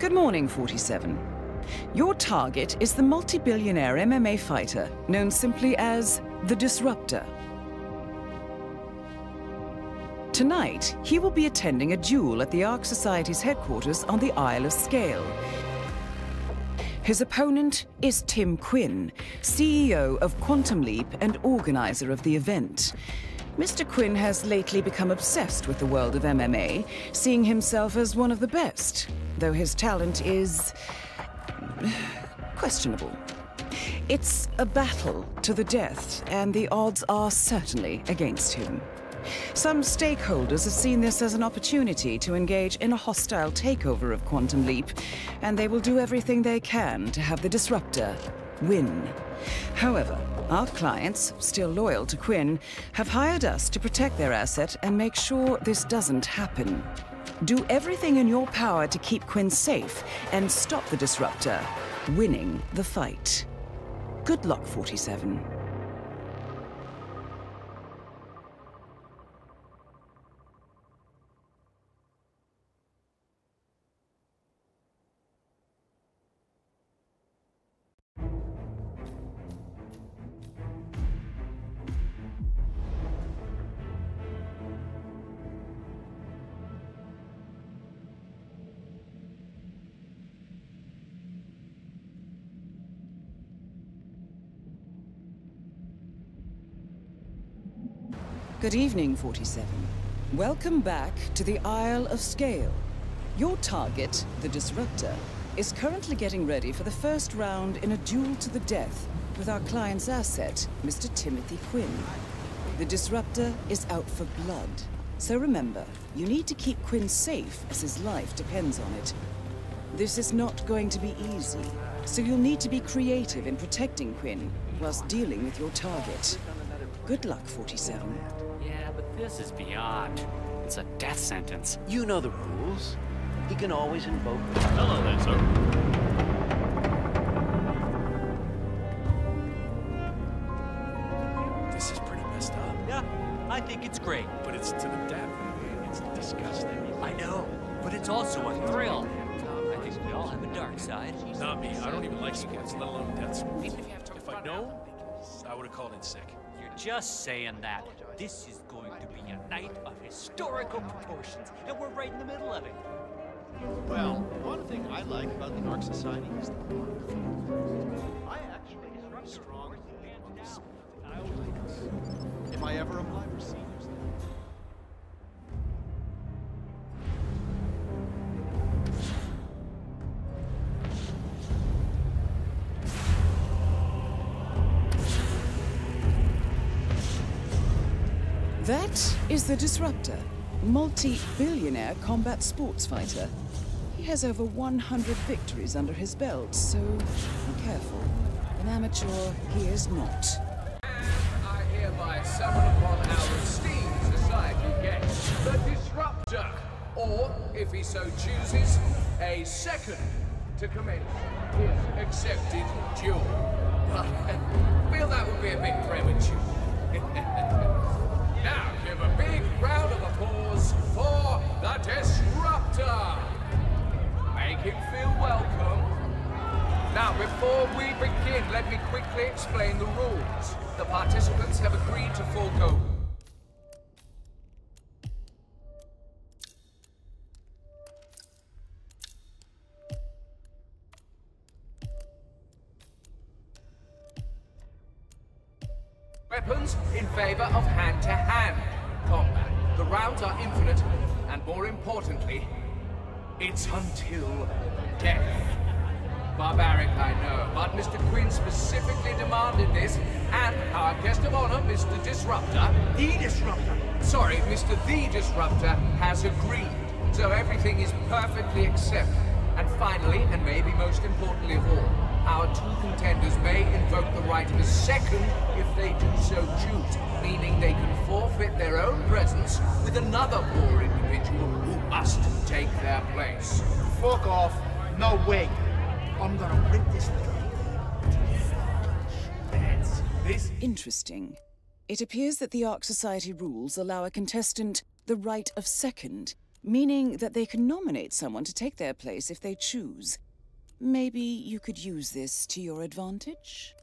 Good morning, 47. Your target is the multi-billionaire MMA fighter, known simply as the Disruptor. Tonight, he will be attending a duel at the Ark Society's headquarters on the Isle of Sgail. His opponent is Tim Quinn, CEO of Quantum Leap and organizer of the event. Mr. Quinn has lately become obsessed with the world of MMA, seeing himself as one of the best, though his talent is... questionable. It's a battle to the death, and the odds are certainly against him. Some stakeholders have seen this as an opportunity to engage in a hostile takeover of Quantum Leap, and they will do everything they can to have the disruptor win. However, our clients, still loyal to Quinn, have hired us to protect their asset and make sure this doesn't happen. Do everything in your power to keep Quinn safe and stop the disruptor, winning the fight. Good luck, 47. Good evening, 47. Welcome back to the Isle of Sgail. Your target, the Disruptor, is currently getting ready for the first round in a duel to the death with our client's asset, Mr. Timothy Quinn. The Disruptor is out for blood. So remember, you need to keep Quinn safe as his life depends on it. This is not going to be easy, so you'll need to be creative in protecting Quinn whilst dealing with your target. Good luck, 47. Yeah, but this is beyond. It's a death sentence. You know the rules. He can always invoke. Hello there, sir. This is pretty messed up. Yeah, I think it's great. But it's to the death. It's disgusting. I know, but it's also a thrill. Um, I think we all have a dark side. Not me. I don't even like sports, let alone death sports. If I'd known, I would have called in sick. You're just saying that. This is going to be a night of historical proportions, and we're right in the middle of it. Well, one thing I like about the Ark Society is the I actually strongly believe on. If I ever apply for seniors, That is the Disruptor, multi-billionaire combat sports fighter. He has over 100 victories under his belt, so be careful. An amateur he is not. I hereby summon upon our esteemed society guest, the Disruptor, or, if he so chooses, a second to commence his accepted duel. But I feel that would be a bit premature. For the Disruptor. Make him feel welcome. Now, before we begin, let me quickly explain the rules. The participants have agreed to forego until death. Barbaric, I know, but Mr. Quinn specifically demanded this, and our guest of honor, Mr. Disruptor... The Disruptor! Sorry, Mr. The Disruptor has agreed, so everything is perfectly accepted. And finally, and maybe most importantly of all, our two contenders may invoke the right of a second if they do so choose, meaning they can forfeit their own presence with another poor individual must take their place. fuck off. No way. I'm gonna rip this this Interesting. It appears that the Ark Society rules allow a contestant the right of second, meaning that they can nominate someone to take their place if they choose. Maybe you could use this to your advantage?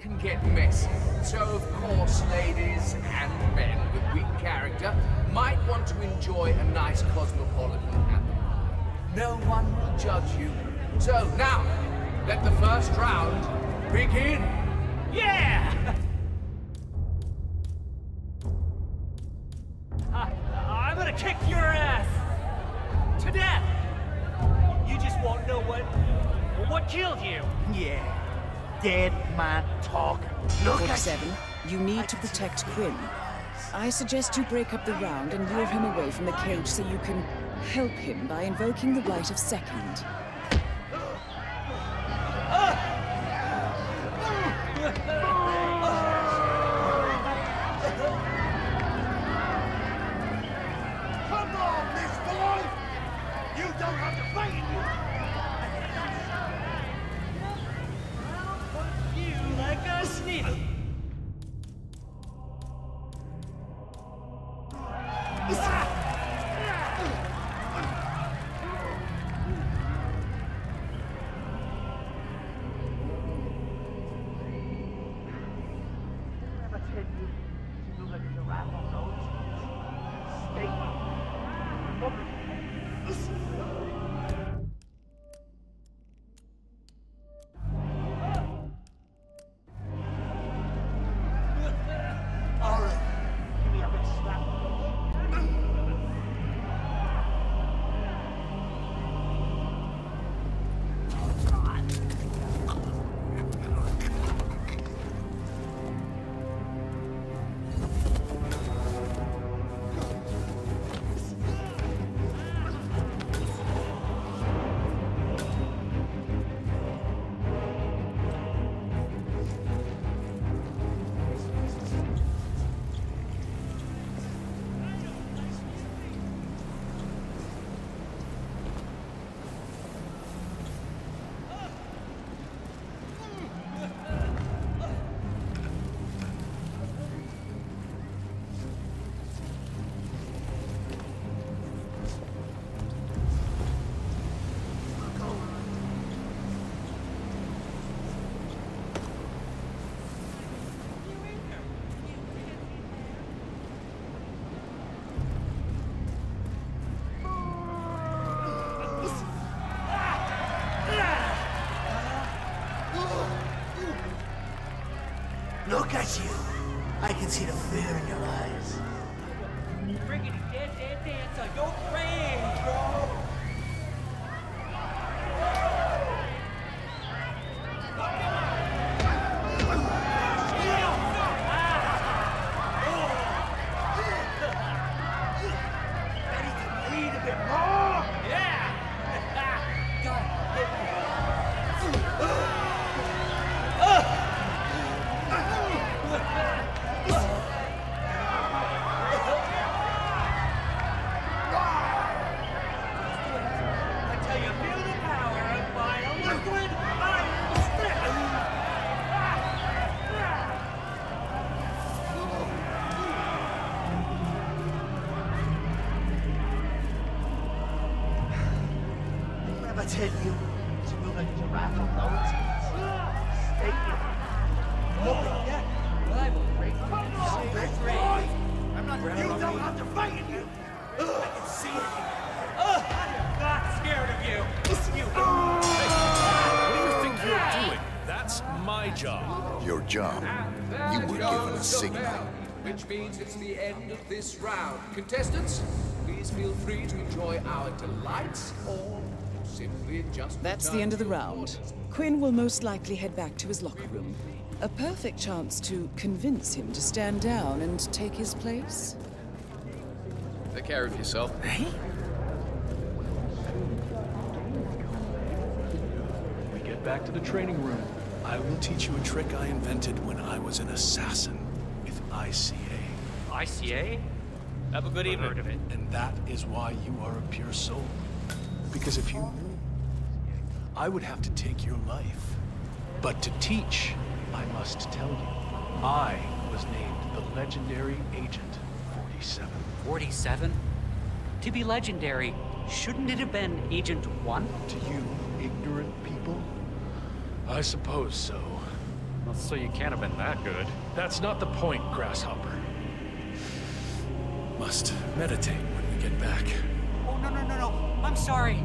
Can get messy. So, of course, ladies and men with weak character might want to enjoy a nice cosmopolitan apple pie. No one will judge you. So, now, let the first round begin. Yeah! I, I'm gonna kick your ass to death. You just won't know what what killed you. Yeah. Dead man talk. Look at 47, you need to protect Quinn. I suggest you break up the round and lure him away from the cage so you can help him by invoking the right of second. Look Never tell you to move like a giraffe on those. Stay I'm not You don't have to fight it, you. I can see it. I am Not scared of you. You What do you think you're doing? That's my job. Your job. You were given a signal. bell, which means it's the end of this round. Contestants, please feel free to enjoy our delights or simply just. That's the end of the round. quarters. Quinn will most likely head back to his locker room. A perfect chance to convince him to stand down and take his place. Take care of yourself. When we get back to the training room, I will teach you a trick I invented when I was an assassin with ICA. ICA? Have a good evening. Heard of it. And that is why you are a pure soul. Because if you knew, I would have to take your life. But to teach, I must tell you, I was named the legendary Agent 47. 47? To be legendary, shouldn't it have been Agent 1? To you, ignorant people? I suppose so. Well, so you can't have been that good. That's not the point, Grasshopper. Must meditate when we get back. Oh, no, no, no, no. I'm sorry.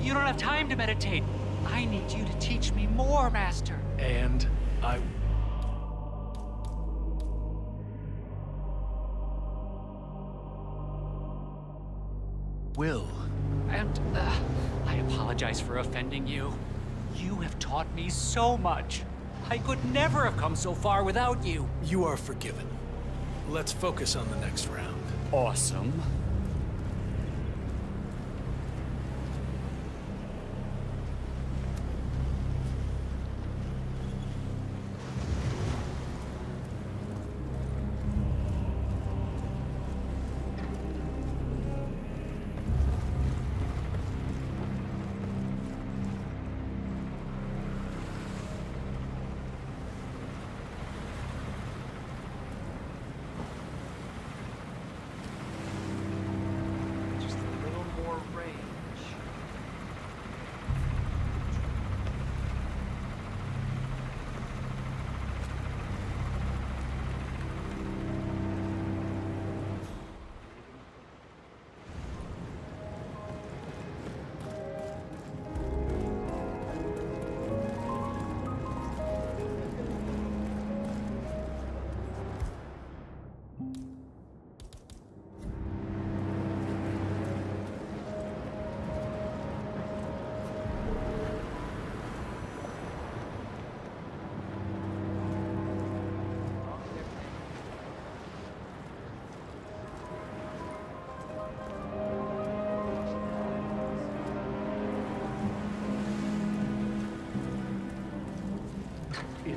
You don't have time to meditate. I need you to teach me more, Master. And I will. And uh, I apologize for offending you. You have taught me so much. I could never have come so far without you. You are forgiven. Let's focus on the next round. Awesome.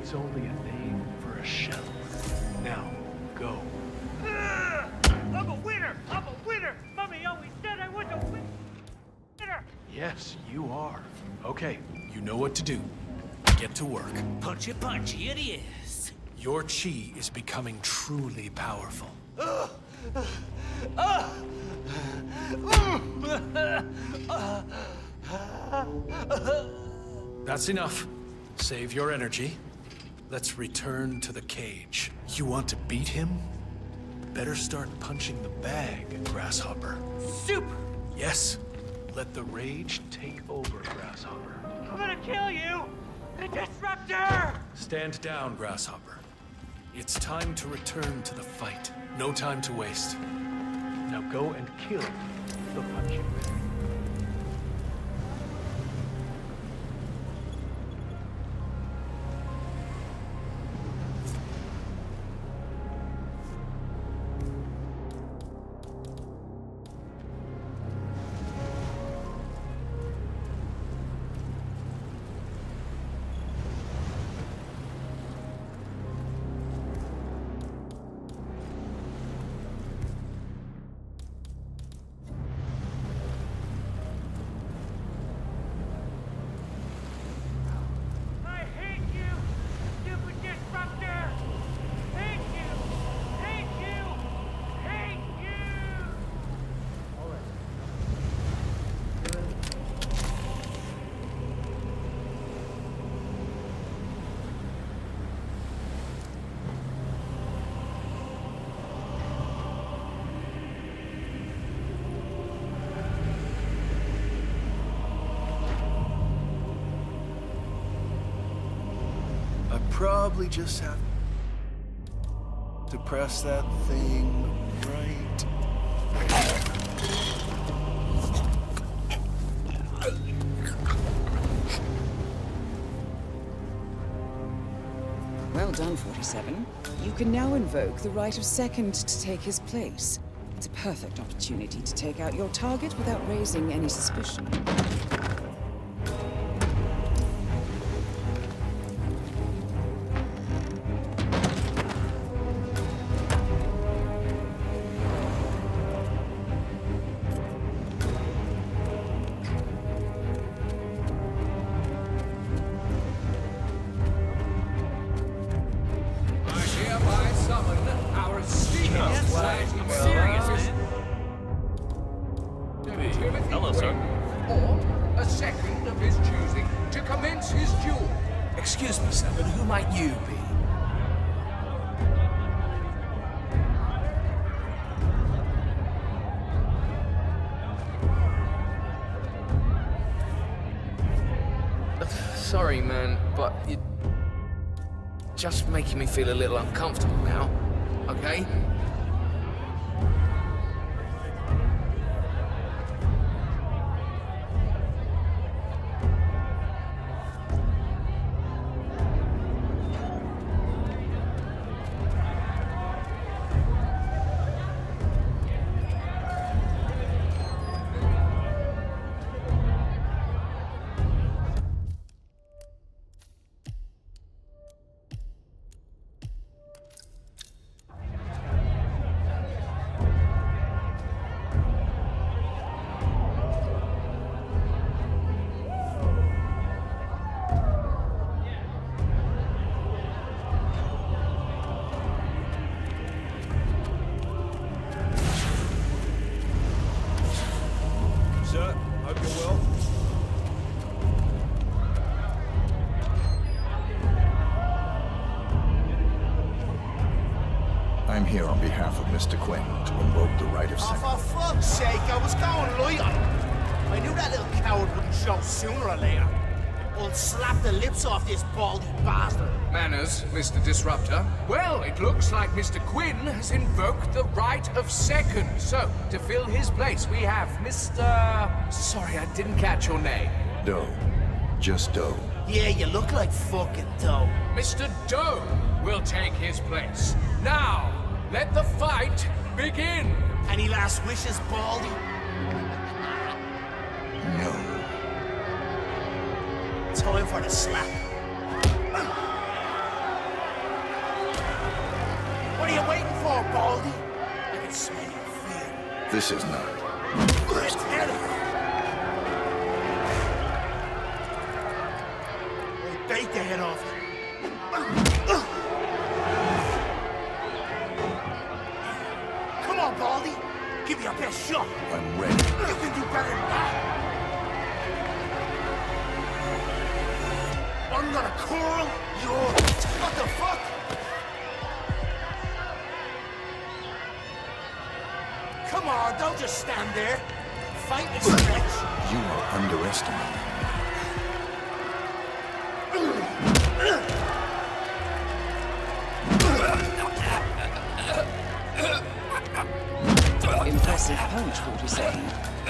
It's only a name for a shell. Now, go. I'm a winner! I'm a winner! Mommy always said I was a win- winner! Yes, you are. Okay, you know what to do. Get to work. Punchy, punchy, it is. Your chi is becoming truly powerful. That's enough. Save your energy. Let's return to the cage. You want to beat him? Better start punching the bag, Grasshopper. Super! Yes. Let the rage take over, Grasshopper. I'm gonna kill you! The Disruptor! Stand down, Grasshopper. It's time to return to the fight. No time to waste. Now go and kill the punching bag. Probably just have to press that thing right. Well done, 47. You can now invoke the right of second to take his place. It's a perfect opportunity to take out your target without raising any suspicion. Excuse me, sir, but who might you be? Sorry, man, but you're just making me feel a little uncomfortable now. Okay? Here on behalf of Mr. Quinn to invoke the right of Oh, second. for fuck's sake, I was going light. I knew that little coward wouldn't show sooner or later. I'll slap the lips off this baldy bastard. Manners, Mr. Disruptor. Well, it looks like Mr. Quinn has invoked the right of second. So, to fill his place, we have Mr. Sorry, I didn't catch your name. Doe. Just Doe. Yeah, you look like fucking dough. Mr. Doe will take his place. Now, let the fight begin. Any last wishes, Baldy? No. Time for the slap. What are you waiting for, Baldy? I can smell your fear. This is not. Let's Give me your best shot. I'm ready. You can do better than that. I'm gonna curl your... What the fuck? Come on, don't just stand there. Fight and stretch. You are underestimating. Impressive punch, 47.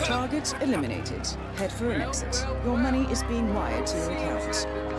Target eliminated. Head for an exit. Your money is being wired to your account.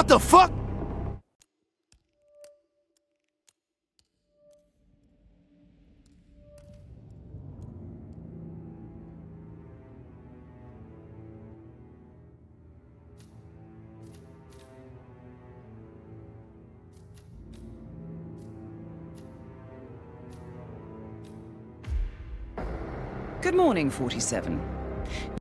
What the fuck? Good morning, 47.